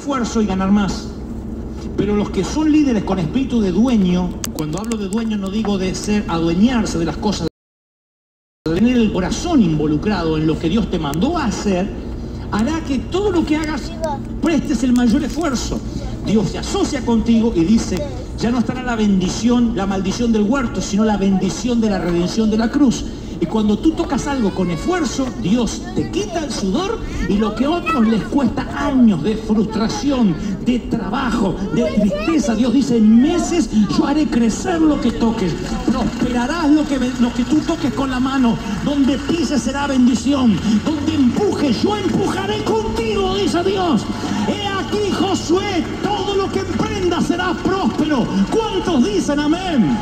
esfuerzo y ganar más. Pero los que son líderes con espíritu de dueño, cuando hablo de dueño no digo de ser adueñarse de las cosas, de tener el corazón involucrado en lo que Dios te mandó a hacer, hará que todo lo que hagas prestes el mayor esfuerzo. Dios se asocia contigo y dice, ya no estará la bendición, la maldición del huerto, sino la bendición de la redención de la cruz. Y cuando tú tocas algo con esfuerzo, Dios te quita el sudor y lo que a otros les cuesta años de frustración, de trabajo, de tristeza, Dios dice, en meses yo haré crecer lo que toques. Prosperarás lo que, lo que tú toques con la mano. Donde pises será bendición. Donde empujes, yo empujaré contigo, dice Dios. He aquí, Josué, todo lo que emprendas será próspero. ¿Cuántos dicen amén?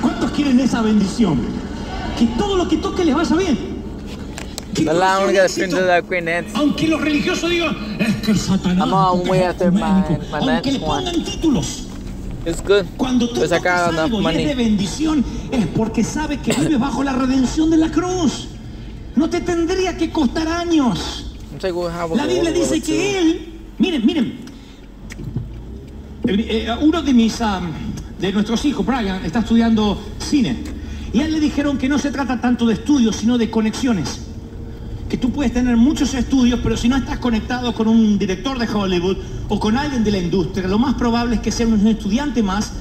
¿Cuántos quieren esa bendición? Que todo lo que toque les vaya bien. The queen. Aunque los religiosos digan, es que el Satanás I'm on way es after my- ecuménico". my Aunque le pongan títulos. It's good. Cuando tú I tocas algo y es de bendición, es porque sabe que vive bajo la redención de la cruz. No te tendría que costar años. La Biblia dice que él, miren, miren, el- eh, uno de mis, am, de nuestros hijos, Brian, está estudiando cine. Y a él le dijeron que no se trata tanto de estudios, sino de conexiones. Que tú puedes tener muchos estudios, pero si no estás conectado con un director de Hollywood o con alguien de la industria, lo más probable es que sea un estudiante más